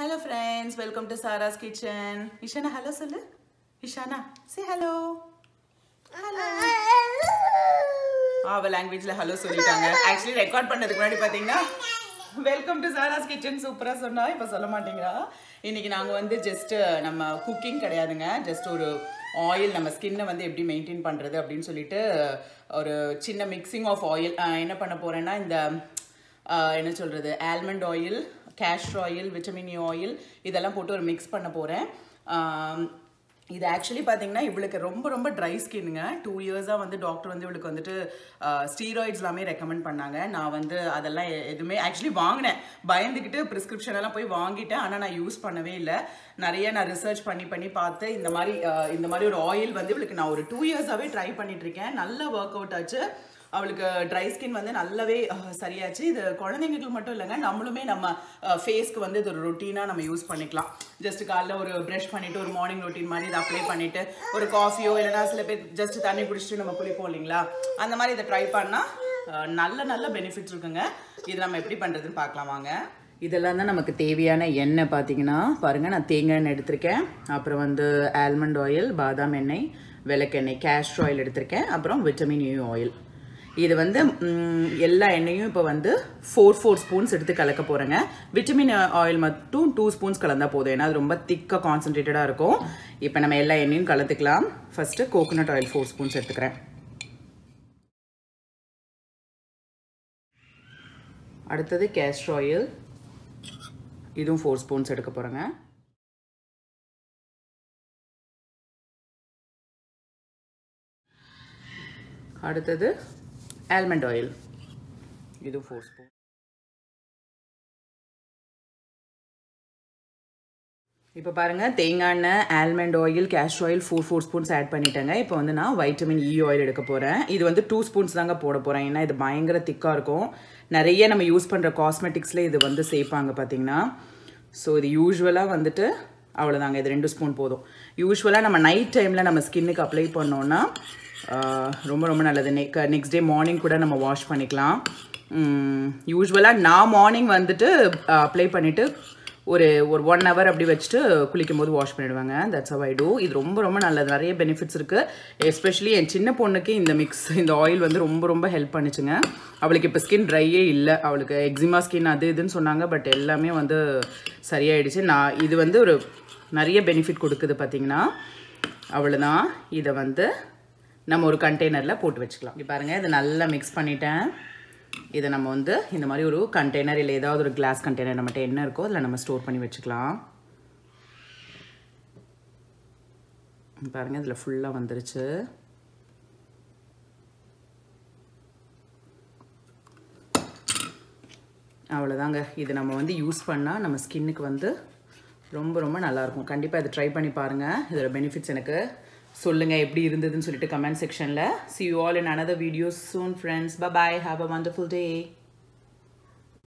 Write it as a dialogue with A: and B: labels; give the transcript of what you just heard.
A: Hello friends welcome to Sara's kitchen Ishana hello சொல்லு. இஷானா சே hello hello அவ லாங்குவேஜ்ல hello சொல்லிட்டாங்க. ஆக்சுவலி ரெக்கார்ட் பண்ணதுக்கு முன்னாடி பாத்தீங்கன்னா வெல்கம் டு சாராஸ் கிச்சன் சூப்பரா சொன்னா இப்ப சொல்ல மாட்டேங்கிறா. இன்னைக்கு நாங்க வந்து ஜஸ்ட் நம்ம குக்கிங் கிடையாதுங்க. ஜஸ்ட் ஒரு ஆயில் நம்ம ஸ்கின்னை வந்து எப்படி மெயின்டைன் பண்றது அப்படின்னு சொல்லிட்டு ஒரு சின்ன மிக்சிங் ஆஃப் ஆயில் என்ன பண்ண போறேன்னா இந்த என்ன சொல்கிறது almond oil cash oil vitamin oil இதெல்லாம் போட்டு ஒரு மிக்ஸ் பண்ண போகிறேன் இது ஆக்சுவலி பார்த்தீங்கன்னா இவளுக்கு ரொம்ப ரொம்ப ட்ரை ஸ்கின்னுங்க டூ இயர்ஸாக வந்து டாக்டர் வந்து இவளுக்கு வந்துட்டு ஸ்டீராய்ட்ஸ் எல்லாமே ரெக்கமெண்ட் பண்ணாங்க. நான் வந்து அதெல்லாம் எதுவுமே ஆக்சுவலி வாங்கினேன். பயந்துக்கிட்டு ப்ரிஸ்கிரிப்ஷன் எல்லாம் போய் வாங்கிட்டேன். ஆனால் நான் யூஸ் பண்ணவே இல்லை. நிறைய நான் ரிசர்ச் பண்ணி பண்ணி பார்த்து இந்த மாதிரி இந்த மாதிரி ஒரு ஆயில் வந்து இவளுக்கு நான் ஒரு டூ இயர்ஸாகவே ட்ரை பண்ணிட்டு இருக்கேன். நல்ல ஒர்க் அவுட் ஆச்சு. அவளுக்கு ட்ரை ஸ்கின் வந்து நல்லாவே சரியாச்சு. இது குழந்தைங்களுக்கு மட்டும் இல்லைங்க நம்மளுமே நம்ம ஃபேஸ்க்கு வந்து இது ஒரு ரொட்டீனாக நம்ம யூஸ் பண்ணிக்கலாம். ஜஸ்ட் காலைல ஒரு ப்ரஷ் பண்ணிவிட்டு ஒரு மார்னிங் ரொட்டீன் மாதிரி இதை அப்ளை பண்ணிவிட்டு ஒரு காஃபியோ இல்லைன்னா சில பேர் ஜஸ்ட் தண்ணி குடிச்சிட்டு நம்ம குளிப்போம் இல்லைங்களா? அந்த மாதிரி இதை ட்ரை பண்ணால் நல்ல நல்ல பெனிஃபிட்ஸ் இருக்குங்க. இது நம்ம எப்படி பண்ணுறதுன்னு பார்க்கலாம் வாங்க. இதெல்லாம் தான் நமக்கு தேவையான எண்ணெய் பார்த்தீங்கன்னா பாருங்கள் நான் தேங்காய் எண்ணெய் எடுத்திருக்கேன். அப்புறம் வந்து ஆல்மண்ட் ஆயில் பாதாம் எண்ணெய் விளக்கெண்ணெய் கேஸ்ட்ரு ஆயில் எடுத்திருக்கேன். அப்புறம் விட்டமின் யூ ஆயில் இது வந்து எல்லா எண்ணெயும் இப்போ வந்து ஃபோர் ஃபோர் ஸ்பூன்ஸ் எடுத்து கலக்க போகிறேங்க விட்டமின் ஆயில் மட்டும் டூ ஸ்பூன்ஸ் கலந்தால் போதும். ஏன்னா அது ரொம்ப திக்காக கான்சன்ட்ரேட்டடாக இருக்கும். இப்போ நம்ம எல்லா எண்ணெயும் கலந்துக்கலாம். First coconut oil four spoons எடுத்துக்கிறேன். அடுத்தது கேஸ்ட்ர் ஆயில் இதுவும் ஃபோர் ஸ்பூன்ஸ் எடுக்க போகிறேங்க அடுத்தது ஆல்மண்ட் ஆயில் இதுவும் ஃபோர் ஸ்பூன் இப்போ பாருங்கள் தேங்காய் எண்ணெய் almond oil castor oil four four spoons add பண்ணிட்டேங்க. இப்போ வந்து நான் வைட்டமின் இ ஆயில் எடுக்க போகிறேன் இது வந்து டூ ஸ்பூன்ஸ் தாங்க போட போகிறேன் ஏன்னா இது பயங்கர திக்காக இருக்கும். நிறைய நம்ம யூஸ் பண்ணுற காஸ்மெட்டிக்ஸில் இது வந்து சேர்ப்பாங்க பார்த்தீங்கன்னா ஸோ இது யூஸ்வலாக வந்துட்டு அவ்வளோதாங்க இது ரெண்டு ஸ்பூன் போதும். யூஸ்வலாக நம்ம நைட் டைமில் நம்ம ஸ்கின்னுக்கு அப்ளை பண்ணோன்னா ரொம்ப ரொம்ப நல்லது. நெக் நெக்ஸ்ட் டே மார்னிங் கூட நம்ம வாஷ் பண்ணிக்கலாம். யூஸ்வலாக நான் மார்னிங் வந்துட்டு அப்ளை பண்ணிவிட்டு ஒரு ஒரு ஒன் ஹவர் அப்படி வச்சுட்டு குளிக்கும் போது வாஷ் பண்ணிடுவாங்க. தட்ஸ் அவ் ஐ டூ இது ரொம்ப ரொம்ப நல்லது. நிறைய பெனிஃபிட்ஸ் இருக்குது எஸ்பெஷலி என் சின்ன பொண்ணுக்கு இந்த மிக்ஸ் இந்த ஆயில் வந்து ரொம்ப ரொம்ப ஹெல்ப் பண்ணுச்சுங்க. அவளுக்கு இப்போ ஸ்கின் ட்ரையே இல்லை. அவளுக்கு எக்ஸிமா ஸ்கின் அது இதுன்னு சொன்னாங்க. பட் எல்லாமே வந்து சரியாயிடுச்சு. நான் இது வந்து ஒரு நிறைய பெனிஃபிட் கொடுக்குது பார்த்தீங்கன்னா அவ்வளோதான் இதை வந்து நம்ம ஒரு கண்டெய்னரில் போட்டு வச்சுக்கலாம். இப்போ பாருங்கள் இதை நல்லா மிக்ஸ் பண்ணிட்டேன். இதை நம்ம வந்து இந்த மாதிரி ஒரு கண்டெய்னர் இல்லை ஏதாவது ஒரு கிளாஸ் கண்டெய்னர் நம்மகிட்ட என்ன இருக்கோ அதில் நம்ம ஸ்டோர் பண்ணி வச்சுக்கலாம். பாருங்கள் இதில் ஃபுல்லாக வந்துருச்சு. அவ்வளோதாங்க இது நம்ம வந்து யூஸ் பண்ணால் நம்ம ஸ்கின்னுக்கு வந்து ரொம்ப ரொம்ப நல்லாயிருக்கும் கண்டிப்பாக இதை ட்ரை பண்ணி பாருங்கள் இதோட பெனிஃபிட்ஸ் எனக்கு சொல்லுங்கள் எப்படி இருந்ததுன்னு சொல்லிட்டு கமெண்ட் செக்ஷனில் see you all in another video soon friends bye bye have a wonderful day